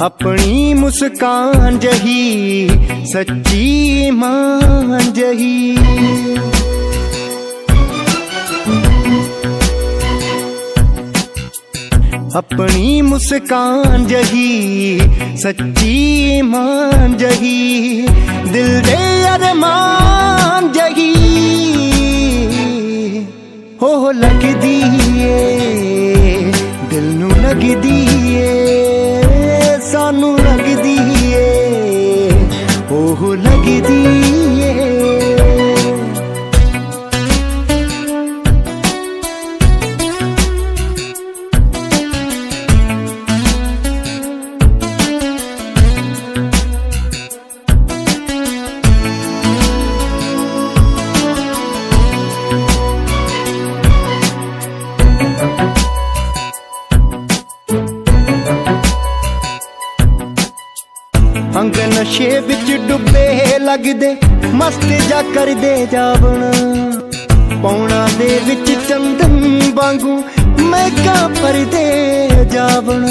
ਆਪਣੀ ਮੁਸਕਾਨ ਜਹੀ, ਸੱਚੀ ਮਾਂ ਜਹੀ। ਆਪਣੀ ਮੁਸਕਾਨ ਜਹੀ, ਸੱਚੀ ਮਾਂ ਜਹੀ। ਦਿਲ ਦੇ ਅਰਮਾਨ ਜਹੀ। ਹੋ ਲੱਗਦੀ ਏ ਦਿਲ ਨੂੰ ਲੱਗਦੀ ਏ ਸਾਨੂੰ ਲੱਗਦੀ ਲੱਗਦੇ, ਮਸਤ ਜਾ ਕਰਦੇ ਜਾਵਣ। ਪੌਣਾ ਦੇ ਵਿੱਚ ਚੰਦਨ ਵਾਂਗੂ ਮੈਂ ਕਾ ਪਰਦੇ ਜਾਵਣ।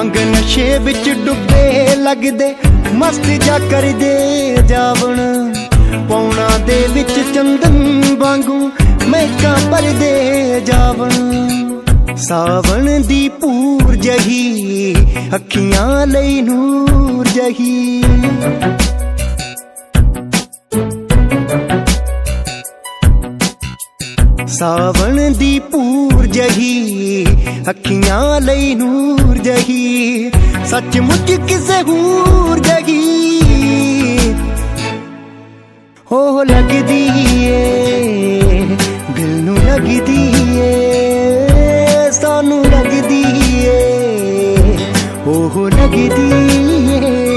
ਅੰਗ ਨਸ਼ੇ ਵਿੱਚ ਡੁੱਬੇ ਲੱਗਦੇ, ਮਸਤ ਜਾ ਕਰਦੇ ਜਾਵਣ। ਪੌਣਾ ਦੇ ਵਿੱਚ ਚੰਦਨ ਵਾਂਗੂ ਮੈਂ ਕਾ ਪਰਦੇ ਜਾਵਣ। ਸਾਵਣ ਦੀ ਪੂਰ ਜਹੀ, ਅੱਖੀਆਂ ਲਈ ਨੂਰ ਜਹੀ। ਸਾਵਣ ਦੀ ਪੂਰ ਜਹੀ, ਅੱਖੀਆਂ ਲਈ ਨੂਰ ਜਹੀ, ਸੱਚਮੁੱਚ ਕਿਸੇ ਹੂਰ ਜਹੀ। ਹੋ ਲੱਗਦੀ ਏ, ਦਿਲ ਨੂੰ ਲੱਗਦੀ ਏ। ओहो लगिदिए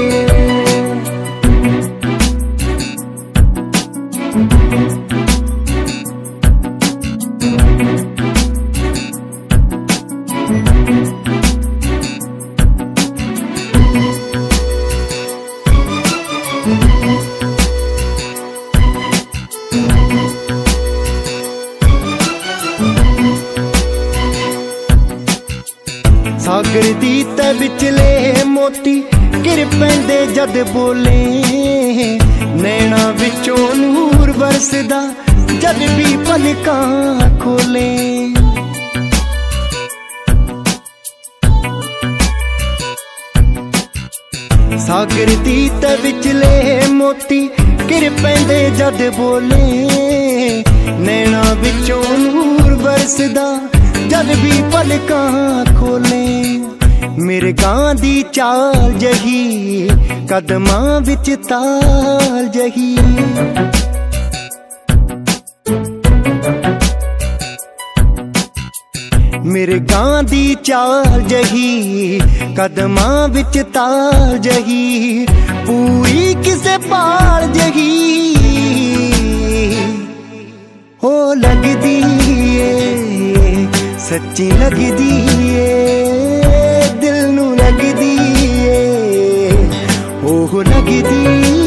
ਜਦ ਵੀ ਪਲਕਾਂ ਖੋਲੇ, ਮੇਰੇ ਗਾਂ ਦੀ ਚਾਲ ਜਹੀ, ਕਦਮਾਂ ਵਿੱਚ ਤਾਲ ਜਹੀ। ਮੇਰੇ ਗਾਂ ਦੀ ਚਾਲ ਜਹੀ, ਕਦਮਾਂ ਵਿੱਚ ਤਾਲ ਜਹੀ, ਪੂਰੀ ਕਿਸੇ ਪਾਲ ਜਹੀ। ਹੋ ਲੱਗਦੀ ਏ। ਸੱਚੀ ਲੱਗਦੀ ਏ ਦਿਲ ਨੂੰ ਲੱਗਦੀ ਏ ਉਹ ਲੱਗਦੀ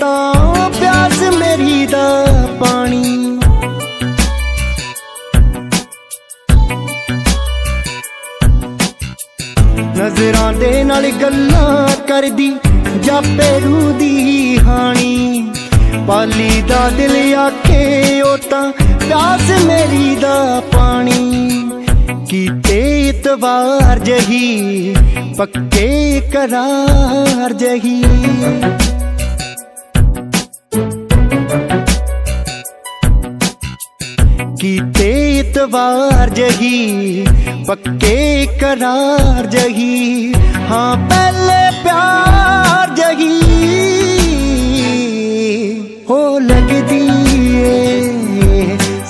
ਤਾਂ ਪਿਆਸ ਮੇਰੀ ਦਾ ਪਾਣੀ। ਨਜ਼ਰਾਂ ਦੇ ਨਾਲ ਗੱਲਾਂ ਕਰਦੀ ਜਾਪੇ ਰੂ ਦੀ ਹਾਣੀ। ਪਾਲੀ ਦਾ ਦਿਲ ਆਖੇ, ਉਹ ਤਾਂ ਪਿਆਸ ਮੇਰੀ ਦਾ ਪਾਣੀ। ਕੀਤੇ ਇਤਵਾਰ ਜਹੀ, ਪੱਕੇ ਕਰਾਰ ਜਹੀ। ਕੀਤੇ ਇਤਵਾਰ ਜਹੀ, ਪੱਕੇ ਕਰਾਰ ਜਹੀ। ਹਾਂ, ਪਹਿਲੇ ਪਿਆਰ ਜਹੀ। ਹੋ ਲੱਗਦੀ ਏ,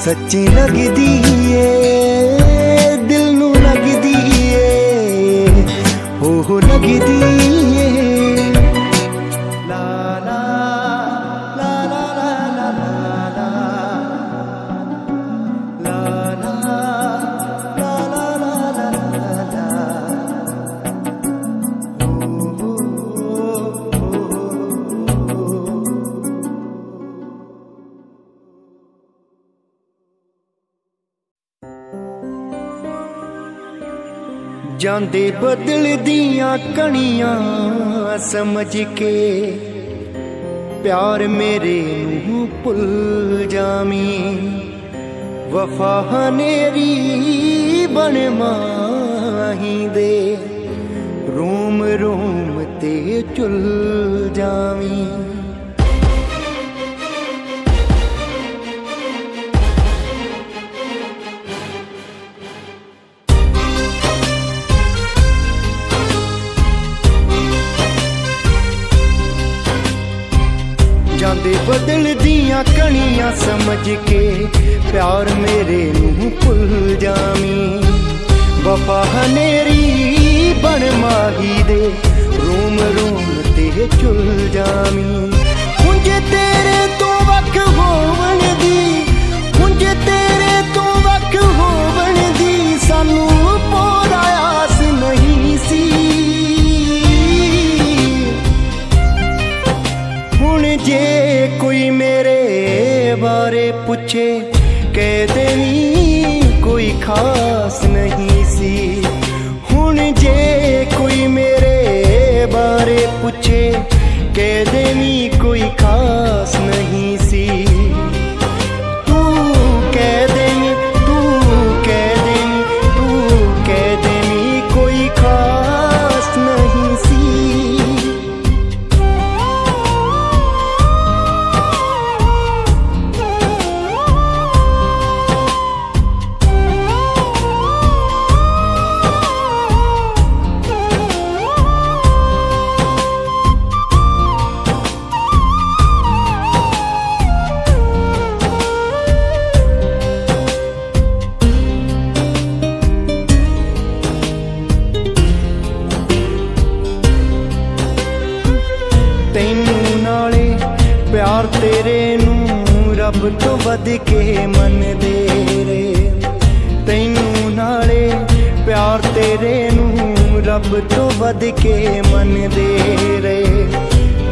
ਸੱਚੀ ਲੱਗਦੀ ਏ, ਦਿਲ ਨੂੰ ਲੱਗਦੀ ਏ। ਹੋ ਲੱਗਦੀ ਜਾਂਦੇ ਬਦਲਦੀਆਂ ਕਣੀਆਂ, ਸਮਝ ਕੇ ਪਿਆਰ ਮੇਰੇ ਨੂੰ ਭੁੱਲ ਜਾਵੀਂ। ਵਫਾ ਹਨੇਰੀ ਬਣ ਮਾਹੀ ਦੇ ਰੂਮ ਰੂਮ ਤੇ ਚੁੱਲ ਜਾਵੀਂ। ਬਦਲਦੀਆਂ ਬਦਲ ਕਣੀਆਂ ਸਮਝ ਕੇ ਪਿਆਰ ਮੇਰੇ ਨੂੰ ਭੁੱਲ ਜਾਵੀਂ। ਵਫਾ ਹਨੇਰੀ ਬਣ ਮਾਹੀ ਦੇ, ਰੂਮ ਰੂਮ ਤੇ ਚੁੱਲ ਜਾਵੀਂ। ਹੁੰਜ ਤੇਰੇ ਤੋਂ ਵੱਖ ਹੋਵਣ ਦੀ ਹੁੰਜ ਤੇਰੇ ਤੋਂ ਵੱਖ ਹੋਵਣ ਦੀ ਸਾਨੂੰ ਪੁੱਛੇ ਕਹਿ ਦੇਵੀਂ ਕੋਈ ਖਾਸ ਨਹੀਂ ਸੀ। ਹੁਣ ਜੇ ਕੋਈ ਮੇਰੇ ਬਾਰੇ ਪੁੱਛੇ ਕਹਿ ਦੇਵੀਂ ਤੇਰੇ ਨੂੰ ਰੱਬ ਤੋਂ ਵੱਧ ਕੇ ਮੰਨਦੇ ਰੇ ਤੈਨੂੰ ਨਾਲੇ ਪਿਆਰ ਤੇਰੇ ਨੂੰ ਰੱਬ ਤੋਂ ਵੱਧ ਕੇ ਮੰਨਦੇ ਰੇ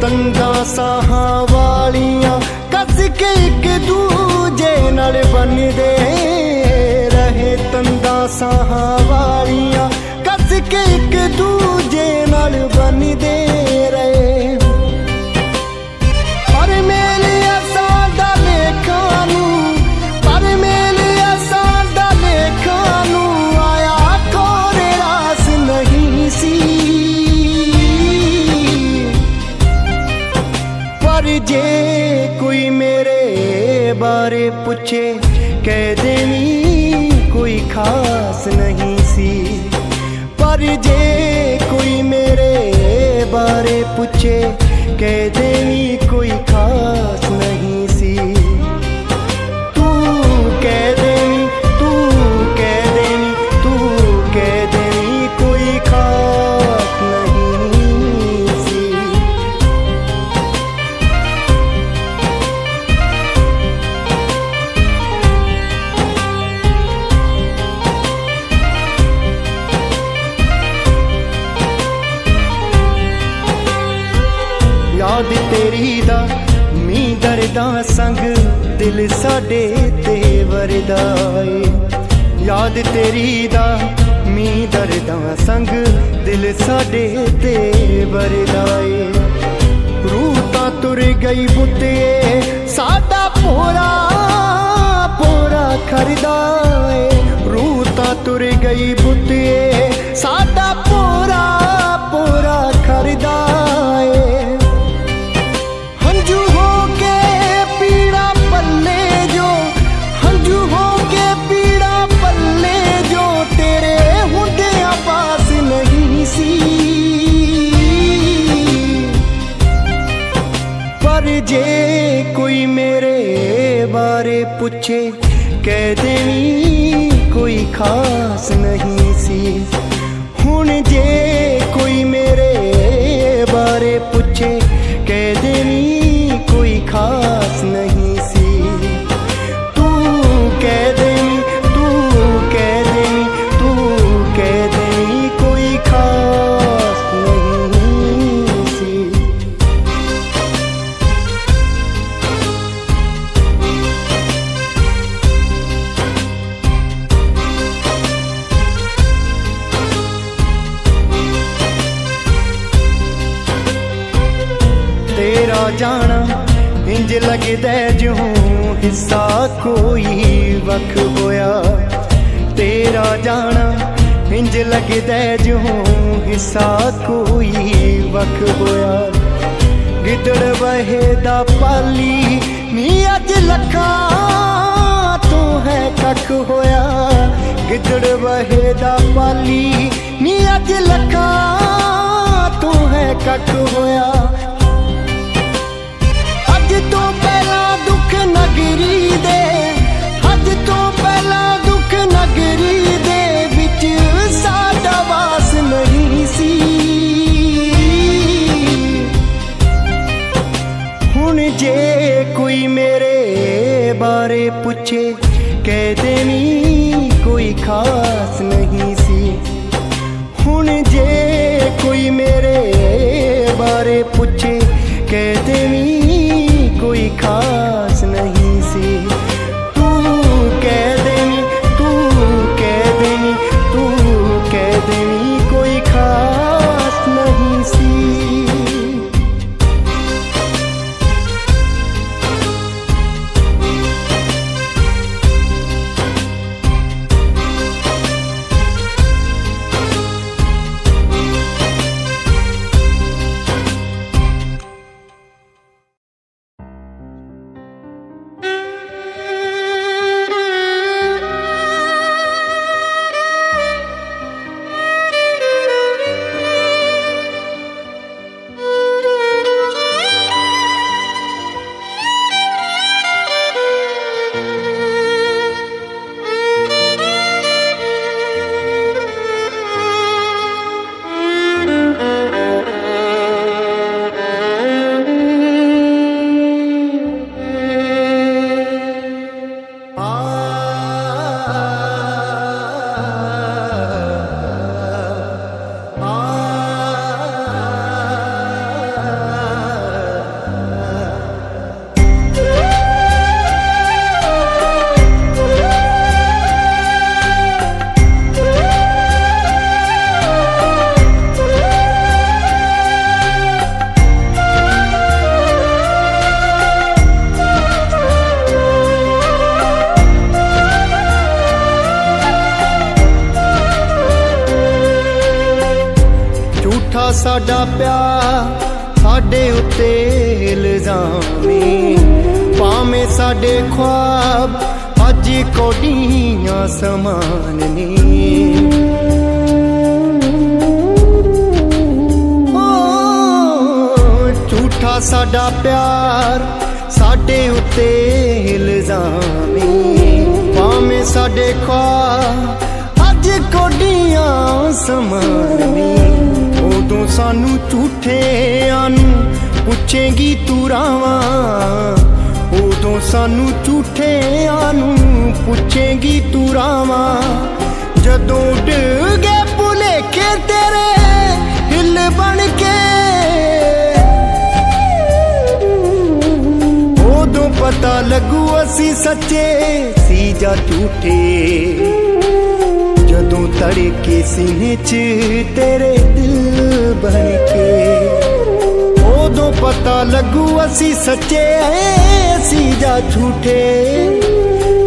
ਤੰਗਾ ਸਾਹਾਂ ਵਾਲੀਆਂ ਕੱਸ ਕੇ ਇੱਕ ਦੂਜੇ ਨਾਲ ਬੰਨਦੇ ਰਹੇ। ਤੰਦਾ ਸਾਹਾਂ ਵਾਲੀਆਂ ਕੱਸ ਕੇ ਇੱਕ ਦੂਜੇ ਨਾਲ ਬੰਨਦੇ ਬਾਰੇ ਪੁੱਛੇ ਕਹਿ ਦੇਵੀਂ ਕੋਈ ਖਾਸ ਨਹੀਂ ਸੀ ਪਰ ਜੇ ਕੋਈ ਮੇਰੇ ਬਾਰੇ ਪੁੱਛੇ ਕਹਿ ਦੇਵੀਂ ਕੋਈ ਖਾਸ ਨਹੀਂ ਸੀ ਯਾਦ ਤੇਰੀ ਦਾ, ਮੀਂਹ ਦਰਦਾ ਸੰਗ, ਦਿਲ ਸਾਡੇ ਤੇ ਵਰਦਾ ਏ ਯਾਦ ਤੇਰੀ ਦਾ, ਮੀਂਹ ਦਰਦਾ ਸੰਗ, ਦਿਲ ਸਾਡੇ ਤੇ ਵਰਦਾ ਏ ਰੂਹ ਤਾਂ ਤੁਰ ਗਈ ਬੁੱਤੇ, ਸਾਡਾ ਪੋਰਾ ਪੋਰਾ ਖਰਦਾ ਏ ਰੂਹ ਤਾਂ ਤੁਰ ਗਈ ਬੁੱਤੇ, ਸਾਡਾ ਪੋਰਾ ਪੋਰਾ ਖਰਦਾ ਜੇ ਕੋਈ ਮੇਰੇ ਬਾਰੇ ਪੁੱਛੇ, ਕਹਿ ਦੇਵੀਂ ਕੋਈ ਖਾਸ ਨਹੀਂ ਸੀ। ਹੁਣ ਜੇ ਕੋਈ ਮੇਰੇ ਬਾਰੇ ਪੁੱਛੇ, ਕਹਿ ਦੇਵੀਂ ਕੋਈ ਖਾਸ ਨਹੀਂ ਜਾਣਾ। ਇੰਜ ਲੱਗਦਾ ਜਿਉਂ ਹਿੱਸਾ ਕੋਈ ਵਖ ਹੋਇਆ। ਤੇਰਾ ਜਾਣਾ, ਇੰਜ ਲੱਗਦਾ ਜਿਉਂ ਹਿੱਸਾ ਕੋਈ ਵਖ ਹੋਇਆ। ਗਿੱਦੜ ਵਹੇ ਦਾ ਪਾਲੀ, ਨੀ ਅੱਜ ਲੱਖਾਂ ਤੂੰ ਹੈ ਕੱਖ ਹੋਇਆ। ਗਿੱਦੜ ਵਹੇ ਦਾ ਪਾਲੀ, ਨੀ ਅੱਜ ਲੱਖਾਂ ਤੂੰ ਹੈ ਕੱਖ ਹੋਇਆ। ਕੋਈ ਮੇਰੇ ਬਾਰੇ ਪੁੱਛੇ, ਕਹਿ ਦੇਵੀਂ ਕੋਈ ਖਾਸ ਨਹੀਂ ਸੀ। ਹੁਣ ਜੇ ਕੋਈ ਮੇਰੇ ਬਾਰੇ ਪੁੱਛੇ, ਕਹਿ ਸਾਡੇ ਖੁਆਬ ਅੱਜ ਕੋਡੀਆਂ ਸਮਾਨ ਨੇ। ਝੂਠਾ ਸਾਡਾ ਪਿਆਰ ਸਾਡੇ ਉੱਤੇ ਇਲਜ਼ਾਮੀ ਭਾਵੇਂ ਸਾਡੇ ਖੁਆਬ ਅੱਜ ਕੋਡੀਆਂ ਸਮਾਨ ਉਦੋਂ ਸਾਨੂੰ ਝੂਠਿਆਂ ਨੂੰ ਪੁੱਛੇਗੀ ਤੂੰ ਰਾਵਾਂ ਉਦੋਂ ਸਾਨੂੰ ਝੂਠਿਆਂ ਨੂੰ ਪੁੱਛੇਗੀ ਤੂੰ ਰਾਵਾਂ, ਜਦੋਂ ਡਿੱਗੇ ਭੁਲੇਖੇ ਤੇਰੇ, ਹਿੱਲ ਬਣ ਕੇ। ਉਦੋਂ ਪਤਾ ਲੱਗੂ ਅਸੀਂ ਸੱਚੇ ਸੀ ਜਾਂ ਝੂਠੇ। ਜਦੋਂ ਤੜਕੇ ਸੀਨੇ 'ਚ ਤੇਰੇ ਦਿਲ ਬਣ ਕੇ। ਪਤਾ ਲੱਗੂ ਅਸੀਂ ਸੱਚੇ ਸੀ ਜਾਂ ਝੂਠੇ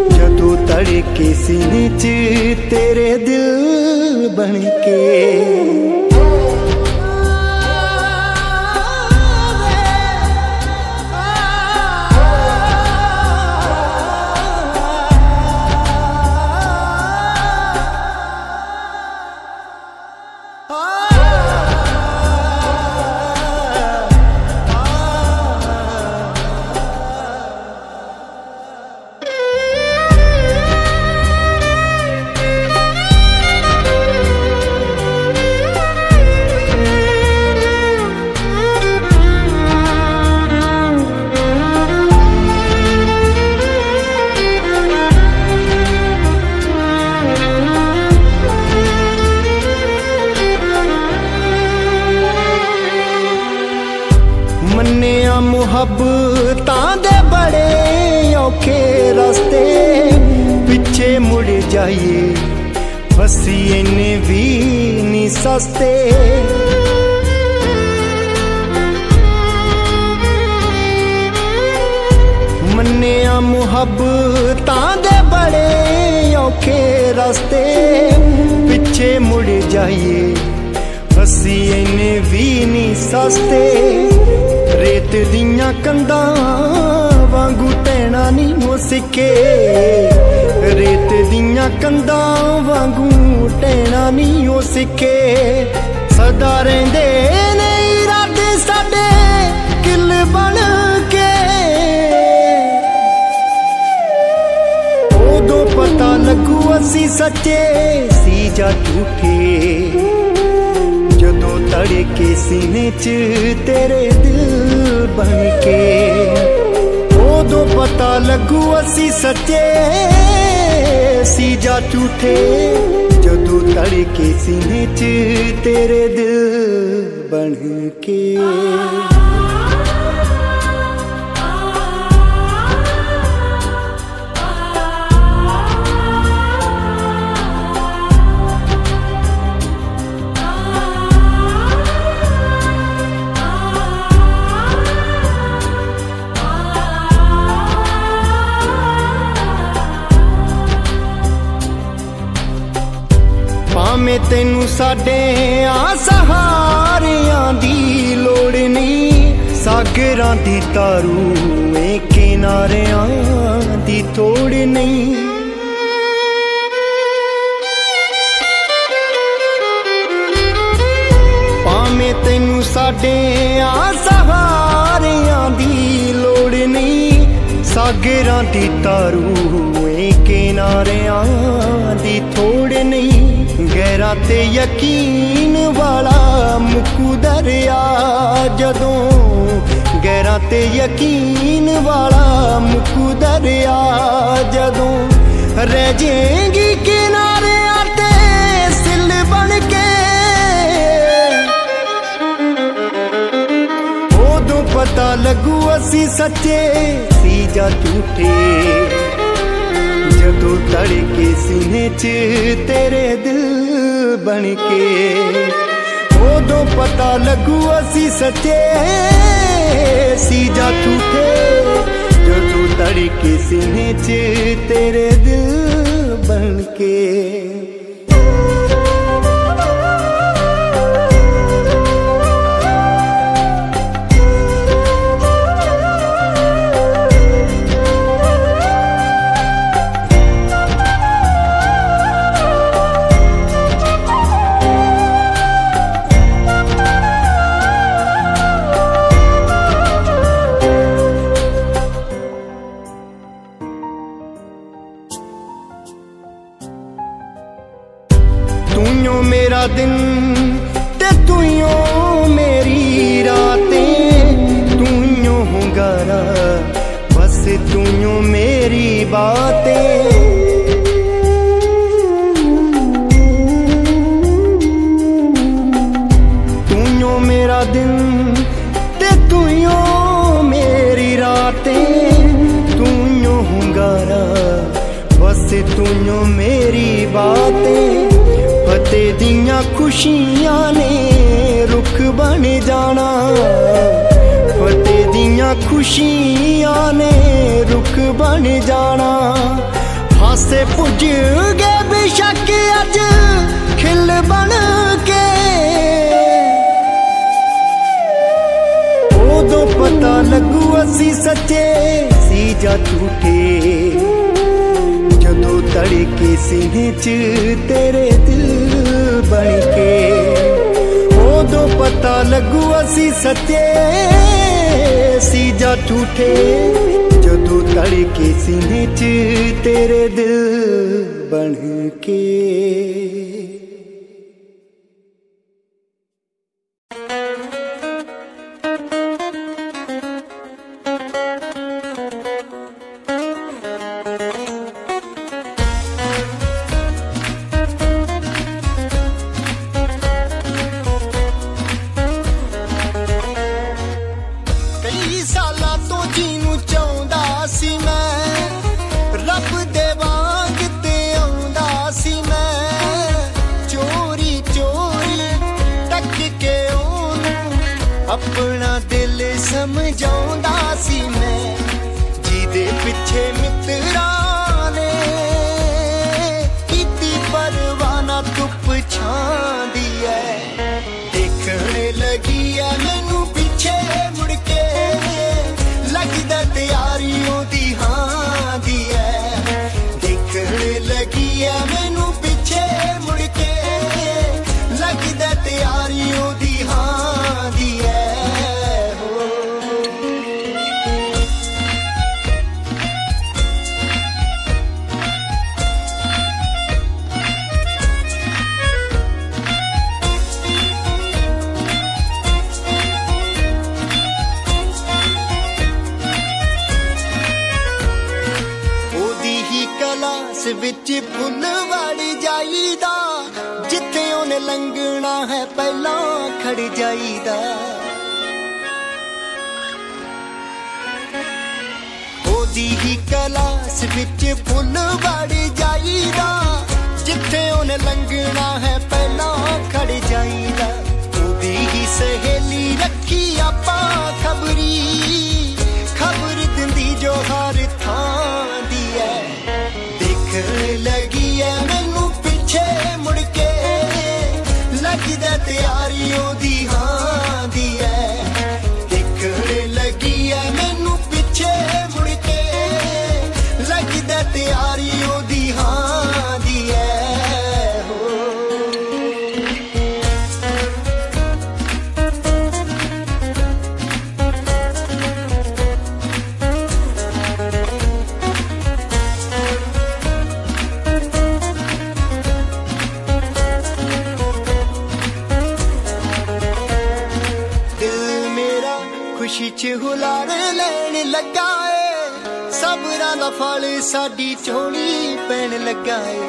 ਜਦੋਂ ਤੜਕੇ ਸੀਨੇ 'ਚ ਤੇਰੇ ਦਿਲ ਬਣ ਕੇ ਮੁਹੱਬਤਾਂ ਦੇ ਬੜੇ ਔਖੇ ਰਸਤੇ ਪਿੱਛੇ ਮੁੜ ਜਾਈਏ, ਫਸੀ ਇਹਨੇ ਵੀ ਨਹੀਂ ਸਸਤੇ। ਮੰਨਿਆ ਮੁਹੱਬਤਾਂ ਦੇ ਬੜੇ ਔਖੇ ਰਸਤੇ ਪਿੱਛੇ ਮੁੜ ਜਾਈਏ ਅਸੀਂ ਇਹਨੇ ਵੀ ਨਹੀਂ ਸਸਤੇ। ਰੇਤ ਦੀਆਂ ਕੰਧਾਂ ਵਾਂਗੂ ਟਹਿਣਾ ਨਹੀਂ ਹੋ ਸਿੱਕੇ ਰੇਤ ਦੀਆਂ ਕੰਧਾਂ ਵਾਂਗੂ ਟਹਿਣਾ ਨਹੀਂ ਹੋ ਸਿੱਕੇ ਸਦਾ ਰਹਿੰਦੇ ਨੇ ਇਰਾਦੇ ਸਾਡੇ ਕਿੱਲ ਬਣ ਕੇ। ਉਦੋਂ ਪਤਾ ਲੱਗੂ ਅਸੀਂ ਸੱਚੇ, ਸੀ ਜਾਂ ਝੂਠੇ। ਜਦੋਂ ਤੜਕੇ ਸੀਨੇ 'ਚ ਤੇਰੇ ਦਿਲ ਬਣ ਕੇ ਉਦੋਂ ਪਤਾ ਲੱਗੂ ਅਸੀਂ ਸੱਚੇ ਸੀ ਜਾਂ ਝੂਠੇ ਜਦੋਂ ਤੜਕੇ ਸੀਨੇ 'ਚ ਤੇਰੇ ਦਿਲ ਬਣ ਕੇ ਤੈਨੂੰ ਸਾਡੇ ਆ ਸਹਾਰਿਆਂ ਦੀ ਲੋੜ ਨਹੀਂ। ਸਾਗਰਾਂ ਦੀ ਤਾਰੂ ਏ ਕਿਨਾਰਿਆਂ ਦੀ ਥੋੜ ਨਹੀਂ। ਭਾਵੇਂ ਤੈਨੂੰ ਸਾਡੇ ਆ ਸਹਾਰਿਆਂ ਦੀ ਲੋੜ ਨਹੀਂ। ਸਾਗਰਾਂ ਦੀ ਤਾਰੂ ਏ ਕਿਨਾਰਿਆਂ ਦੀ ਗੈਰਾ ਤੇ ਯਕੀਨ ਵਾਲਾ ਮੁਕੂ ਦਰਿਆ ਜਦੋਂ ਗੈਰਾ ਤੇ ਯਕੀਨ ਵਾਲਾ ਮੁਕੂ ਦਰਿਆ ਜਦੋਂ ਰਹਿ ਜੇਗੀ ਕਿਨਾਰਿਆਂ ਤੇ ਸਿਲ ਬਣ ਕੇ। ਉਦੋਂ ਪਤਾ ਲੱਗੂ ਅਸੀਂ ਸੱਚੇ ਸੀ ਜਾਂ ਝੂਠੇ। ਜਦੋਂ ਤੜਕੇ ਸੀਨੇ 'ਚ ਤੇਰੇ ਦਿਲ ਬਣ ਕੇ। ਉਦੋਂ ਪਤਾ ਲੱਗੂ ਅਸੀਂ ਸੱਚੇ ਸੀ ਜਾਂ ਝੂਠੇ। ਜਦੋਂ ਤੜਕੇ ਸੀਨੇ 'ਚ ਤੇਰੇ ਦਿਲ ਬਣ ਕੇ। ਬਸ ਤੂੰ ਮੇਰੀ ਬਾतें ਫਤਿਹ ਦੀਆਂ ਖੁਸ਼ੀਆਂ ਨੇ ਰੁੱਖ ਬਣ ਜਾਣਾ। ਫਤਿਹ ਦੀਆਂ ਖੁਸ਼ੀਆਂ ਨੇ ਰੁੱਖ ਬਣ ਜਾਣਾ। ਹਾਸੇ ਪੁੱਜ ਗਏ ਬੇਸ਼ੱਕ ਅੱਜ ਖਿਲ ਬਣ ਕੇ। ਉਦੋਂ ਪਤਾ ਲੱਗੂ ਅਸੀਂ ਸੱਚੇ ਸੀ ਜਾਂ ਝੂਠੇ। ਤੜਕੇ ਸੀਨੇ 'ਚ ਤੇਰੇ ਦਿਲ ਬਣ ਕੇ ਉਦੋਂ ਪਤਾ ਲੱਗੂ ਅਸੀਂ ਸੱਚੇ ਸੀ ਜਾਂ ਝੂਠੇ ਜਦੋਂ ਤੜਕੇ ਸੀਨੇ 'ਚ ਤੇਰੇ ਦਿਲ ਬਣ ਕੇ ਕਲਾਸ ਵਿੱਚ ਫੁੱਲ ਵੜ ਜਾਈਦਾ, ਜਿੱਥੇ ਉਹਨੇ ਲੰਘਣਾ ਹੈ ਪਹਿਲਾਂ ਖੜ ਜਾਈਦਾ। ਉਹਦੀ ਹੀ ਕਲਾਸ ਵਿੱਚ ਫੁੱਲ ਵੜ ਜਾਈਦਾ, ਜਿੱਥੇ ਉਹਨੇ ਲੰਘਣਾ ਹੈ ਪਹਿਲਾਂ ਖੜ ਜਾਈਦਾ। ਉਹਦੀ ਹੀ ਸਹੇਲੀ ਰੱਖੀ ਆਪਾਂ ਖਬਰੀ। ਲੱਗਦਾ ਤਿਆਰੀ ਉਹਦੀ ਹਾਂ ਦੀ ਐ। ਦੇਖਣ ਲੱਗੀ ਐ, ਮੈਨੂੰ ਪਿੱਛੇ ਮੁੜ ਕੇ। ਲੱਗਦਾ ਤਿਆਰੀ ਉਹਦੀ ਹਾਂ ਦੀ ਐ। ਦਾ ਸਾਡੀ ਝੋਲੀ ਪੈਣ ਲੱਗਾ ਏ।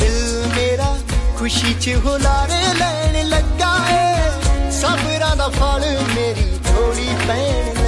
ਦਿਲ ਮੇਰਾ ਖੁਸ਼ੀ ਚ ਹੁਲਾਰ ਲੈਣ ਲੱਗਾ ਏ। ਸਬਰਾਂ ਦਾ ਫਲ ਮੇਰੀ ਝੋਲੀ ਪੈਣ